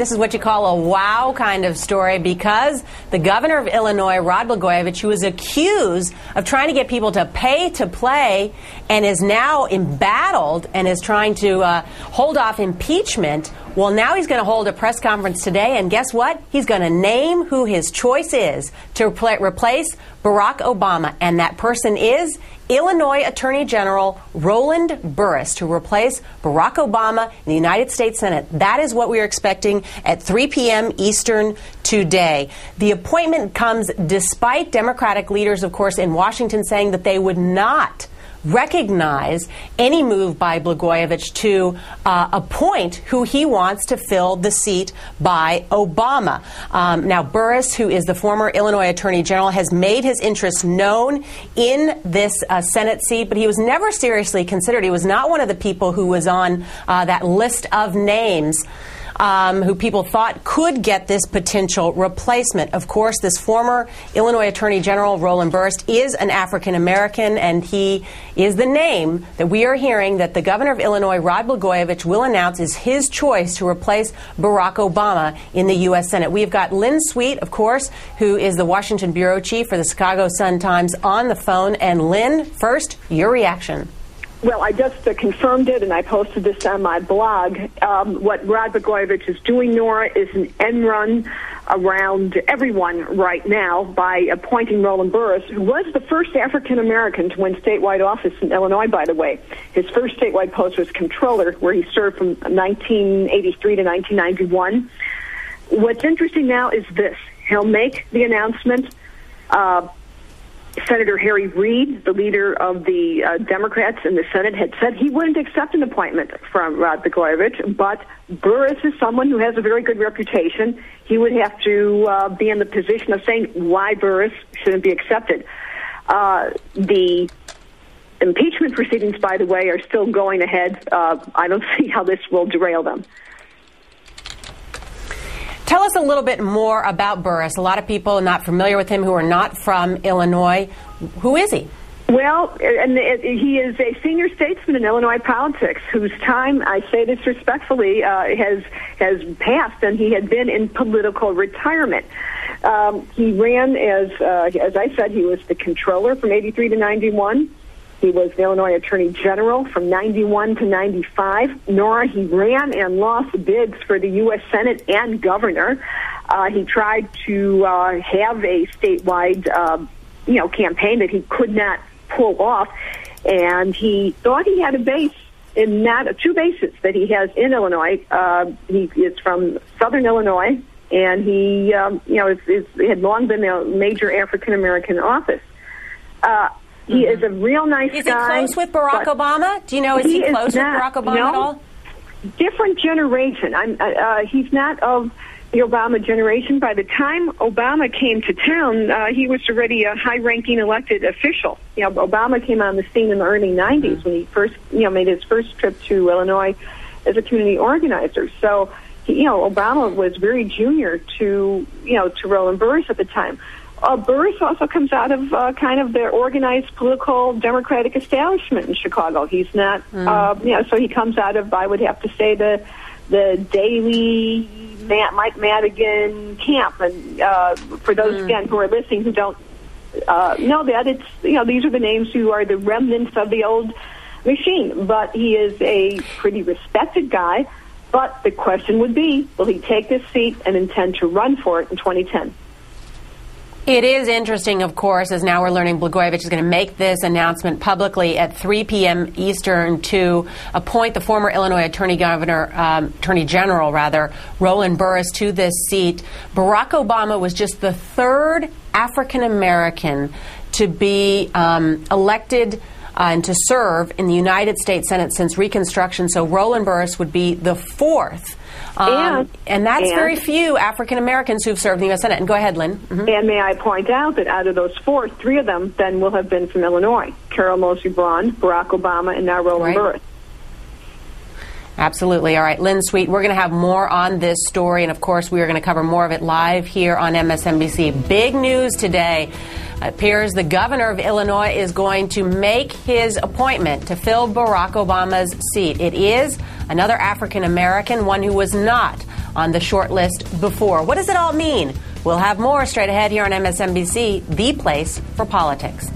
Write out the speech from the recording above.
This is what you call a wow kind of story because the governor of Illinois, Rod Blagojevich, who was accused of trying to get people to pay to play and is now embattled and is trying to uh, hold off impeachment. Well, now he's going to hold a press conference today, and guess what? He's going to name who his choice is to replace Barack Obama, and that person is Illinois Attorney General Roland Burris to replace Barack Obama in the United States Senate. That is what we are expecting at 3 p.m. Eastern today. The appointment comes despite Democratic leaders, of course, in Washington saying that they would not recognize any move by Blagojevich to uh, appoint who he wants to fill the seat by Obama. Um, now, Burris, who is the former Illinois Attorney General, has made his interest known in this uh, Senate seat, but he was never seriously considered. He was not one of the people who was on uh, that list of names um, who people thought could get this potential replacement. Of course, this former Illinois Attorney General, Roland Burris, is an African American, and he is the name that we are hearing that the governor of Illinois, Rod Blagojevich, will announce is his choice to replace Barack Obama in the U.S. Senate. We've got Lynn Sweet, of course, who is the Washington bureau chief for the Chicago Sun-Times on the phone. And Lynn, first, your reaction. Well, I just uh, confirmed it, and I posted this on my blog. Um, what Rod Blagojevich is doing, Norah, is an end run around everyone right now by appointing Roland Burris, who was the first African American to win statewide office in Illinois, by the way. His first statewide post was comptroller, where he served from 1983 to 1991. What's interesting now is this. He'll make the announcement uh, Senator Harry Reid, the leader of the uh, Democrats in the Senate, had said he wouldn't accept an appointment from Rod Blagojevich, but Burris is someone who has a very good reputation. He would have to uh, be in the position of saying why Burris shouldn't be accepted. Uh, the impeachment proceedings, by the way, are still going ahead. Uh, I don't see how this will derail them. Us a little bit more about Burris. A lot of people not familiar with him who are not from Illinois. Who is he? Well, and he is a senior statesman in Illinois politics, whose time, I say this respectfully, uh, has has passed, and he had been in political retirement. Um, he ran as, uh, as I said, he was the comptroller from '83 to '91. He was the Illinois Attorney General from 91 to 95. Norah, he ran and lost bids for the U.S. Senate and governor. Uh, he tried to uh, have a statewide, uh, you know, campaign that he could not pull off, and he thought he had a base in that two bases that he has in Illinois. Uh, he is from Southern Illinois, and he, um, you know, is, is, had long been a major African American office. Uh, he mm-hmm. is a real nice is guy. Is he close with Barack Obama? Do you know, is he, he close not, with Barack Obama no, at all? Different generation. I'm, uh, uh, he's not of the Obama generation. By the time Obama came to town, uh, he was already a high-ranking elected official. You know, Obama came on the scene in the early '90s mm-hmm. when he first, you know, made his first trip to Illinois as a community organizer. So, you know, Obama was very junior to, you know, to Roland Burris at the time uh, Burris also comes out of uh, kind of the organized political Democratic establishment in Chicago. He's not, mm. uh, you know, so he comes out of, I would have to say, the the Daley Matt, Mike Madigan camp. And uh, for those mm. again who are listening who don't uh, know that, it's you know these are the names who are the remnants of the old machine. But he is a pretty respected guy. But the question would be, will he take this seat and intend to run for it in 2010? It is interesting, of course, as now we're learning Blagojevich is going to make this announcement publicly at 3 p.m. Eastern to appoint the former Illinois Attorney Governor, um, Attorney General, rather, Roland Burris to this seat. Barack Obama was just the third African American to be um, elected. Uh, and to serve in the United States Senate since Reconstruction. So Roland Burris would be the fourth um, and, and that's and, very few African Americans who've served in the U.S. Senate. And go ahead, Lynn. Mm-hmm. And may I point out that out of those four, three of them then will have been from Illinois Carol Moseley Braun, Barack Obama, and now Roland right. Burris. Absolutely. All right, Lynn Sweet, we're going to have more on this story, and of course, we are going to cover more of it live here on MSNBC. Big news today. Appears the governor of Illinois is going to make his appointment to fill Barack Obama's seat. It is another African American, one who was not on the short list before. What does it all mean? We'll have more straight ahead here on MSNBC, the place for politics.